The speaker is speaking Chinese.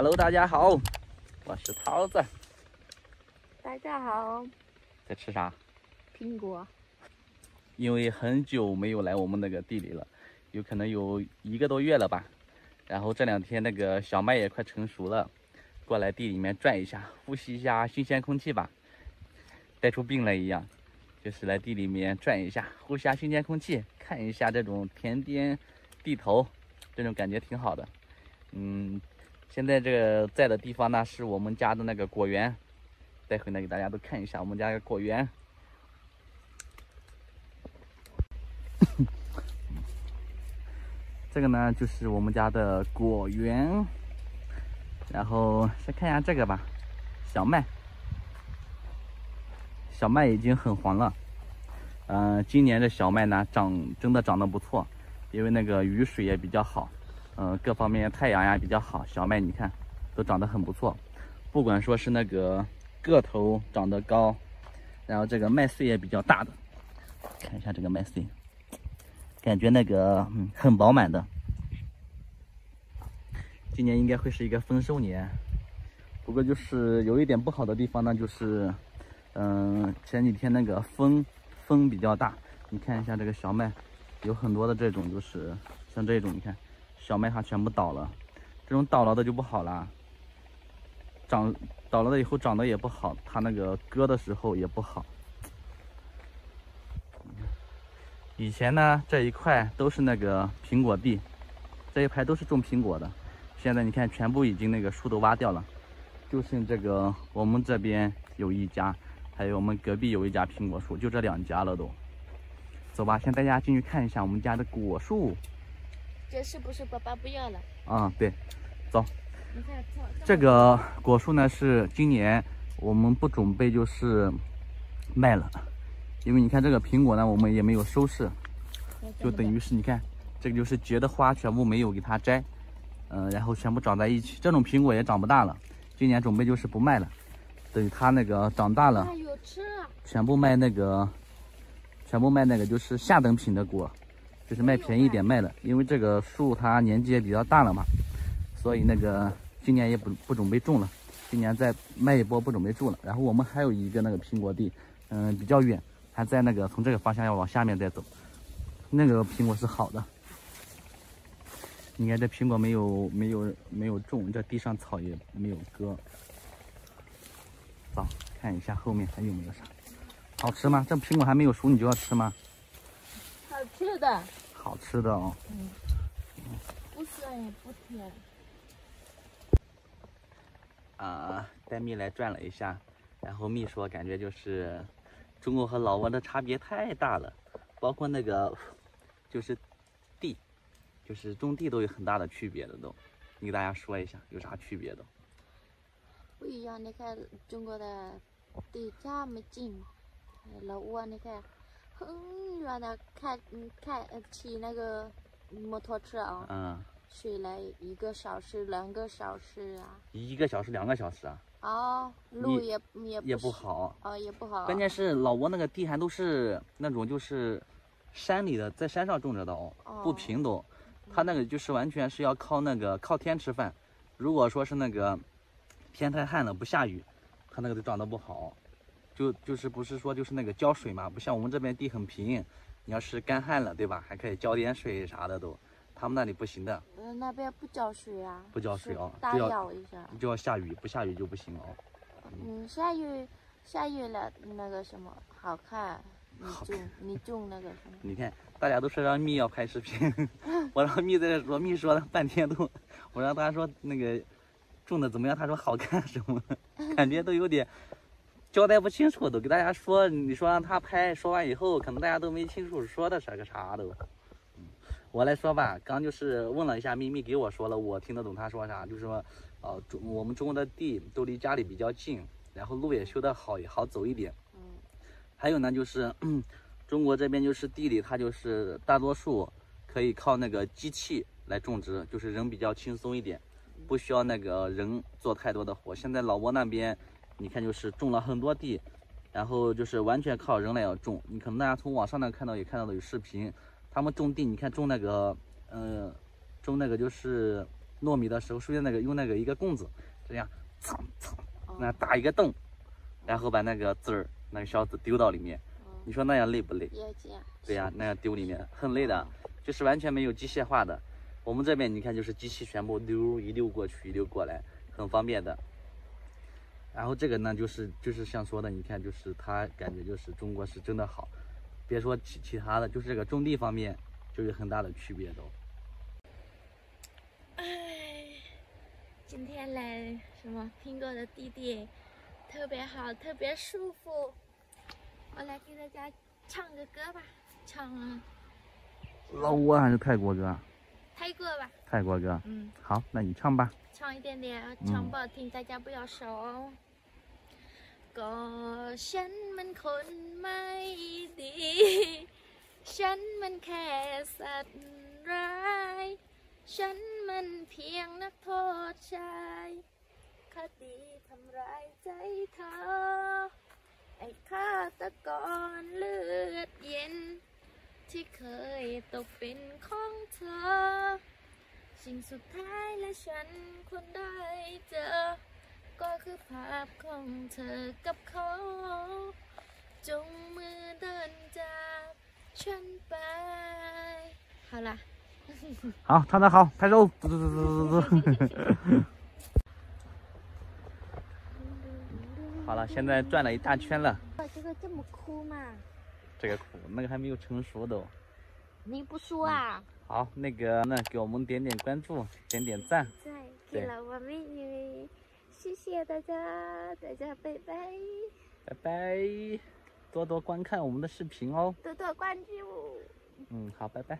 Hello，大家好，我是桃子，大家好，在吃啥？苹果。因为很久没有来我们那个地里了，有可能有一个多月了吧。然后这两天那个小麦也快成熟了，过来地里面转一下，呼吸一下新鲜空气吧，带出病来一样。就是来地里面转一下，呼吸下新鲜空气，看一下这种田间地头，这种感觉挺好的。嗯，现在这个在的地方呢，是我们家的那个果园，待会呢给大家都看一下我们家的果园。这个呢就是我们家的果园，然后先看一下这个吧，小麦。小麦已经很黄了，嗯，今年的小麦呢长真的长得不错，因为那个雨水也比较好，嗯，各方面太阳呀比较好，小麦你看都长得很不错，不管说是那个个头长得高，然后这个麦穗也比较大的，看一下这个麦穗，感觉那个嗯很饱满的，今年应该会是一个丰收年，不过就是有一点不好的地方呢，就是。嗯，前几天那个风风比较大，你看一下这个小麦，有很多的这种，就是像这种，你看小麦它全部倒了，这种倒了的就不好了，长倒了的以后长得也不好，它那个割的时候也不好。以前呢这一块都是那个苹果地，这一排都是种苹果的，现在你看全部已经那个树都挖掉了，就剩这个我们这边有一家。还有我们隔壁有一家苹果树，就这两家了都。走吧，先带大家进去看一下我们家的果树。这是不是爸爸不要了？啊，对，走。这个果树呢是今年我们不准备就是卖了，因为你看这个苹果呢我们也没有收拾，就等于是你看这个就是结的花全部没有给它摘，嗯，然后全部长在一起，这种苹果也长不大了，今年准备就是不卖了。等它那个长大了，全部卖那个，全部卖那个就是下等品的果，就是卖便宜点卖了。因为这个树它年纪也比较大了嘛，所以那个今年也不不准备种了，今年再卖一波不准备种了。然后我们还有一个那个苹果地，嗯，比较远，还在那个从这个方向要往下面再走，那个苹果是好的。你看这苹果没有没有没有种，这地上草也没有割。走看一下后面还有没有啥好吃吗？这苹果还没有熟，你就要吃吗？好吃的，好吃的哦。嗯，不酸也不甜。啊，带蜜来转了一下，然后蜜说感觉就是中国和老挝的差别太大了，包括那个就是地，就是种地都有很大的区别的都，你给大家说一下有啥区别的？不一样，你看中国的地这么近，老挝你看很远的开嗯开骑那个摩托车啊，嗯，去了一个小时两个小时啊，一个小时两个小时啊，哦，路也也也不好，哦也不好，关键是老挝那个地还都是那种就是山里的，在山上种着的哦，不平都，它那个就是完全是要靠那个靠天吃饭，如果说是那个。天太旱了，不下雨，它那个就长得不好，就就是不是说就是那个浇水嘛，不像我们这边地很平，你要是干旱了，对吧？还可以浇点水啥的都，他们那里不行的。嗯，那边不浇水啊？不浇水哦，打扰一下。就要下雨，不下雨就不行哦。嗯，下雨下雨了，那个什么好看？你种你种那个什么？你看，大家都说让蜜要拍视频，我让蜜在这说，蜜说了半天都，我让他说那个。种的怎么样？他说好看什么？感觉都有点交代不清楚，都给大家说。你说让他拍，说完以后，可能大家都没清楚说的啥个啥都。嗯，我来说吧，刚就是问了一下咪咪，给我说了，我听得懂他说啥，就是说，哦，中我们中国的地都离家里比较近，然后路也修得好，也好走一点。嗯。还有呢，就是 中国这边就是地里，它就是大多数可以靠那个机器来种植，就是人比较轻松一点。不需要那个人做太多的活。现在老挝那边，你看就是种了很多地，然后就是完全靠人来要种。你可能大家从网上呢看到也看到的有视频，他们种地，你看种那个，嗯，种那个就是糯米的时候，顺便那个用那个一个棍子这样蹭蹭，那打一个洞，然后把那个籽儿那个小籽丢到里面。你说那样累不累？对呀，那样丢里面很累的，就是完全没有机械化的。我们这边你看，就是机器全部溜一溜过去，一溜过来，很方便的。然后这个呢，就是就是像说的，你看，就是他感觉就是中国是真的好，别说其其他的，就是这个种地方面就有很大的区别都。哎，今天来什么苹果的地地特别好，特别舒服。我来给大家唱个歌吧，唱老挝还是泰国歌？泰国吧。泰国歌。嗯。好，那你唱吧。唱一点点，唱不好听大家不要说。ก็ฉันมันคนไม่ดี ฉันมันแค่สัตว์ร้าย ฉันมันเพียงนักโทษชายคดีทำร้ายใจเธอไอ้ฆาตกรเลือดเย็น ที่เคยตกเป็นของเธอ อ สิ่งสุดท้ายและฉันคนได้เจอ ก็คือภาพของเธอกับเขา จงมือเดินจากฉันไป好啦好唱得好拍手嘟嘟嘟嘟嘟嘟好了，现在转了一大圈了。这个这么枯吗？这个枯，那个还没有成熟都。 你不说啊？好，那个那给我们点点关注，点点赞。对，给了我美女，谢谢大家，大家拜拜。拜拜，多多观看我们的视频哦。多多关注。嗯，好，拜拜。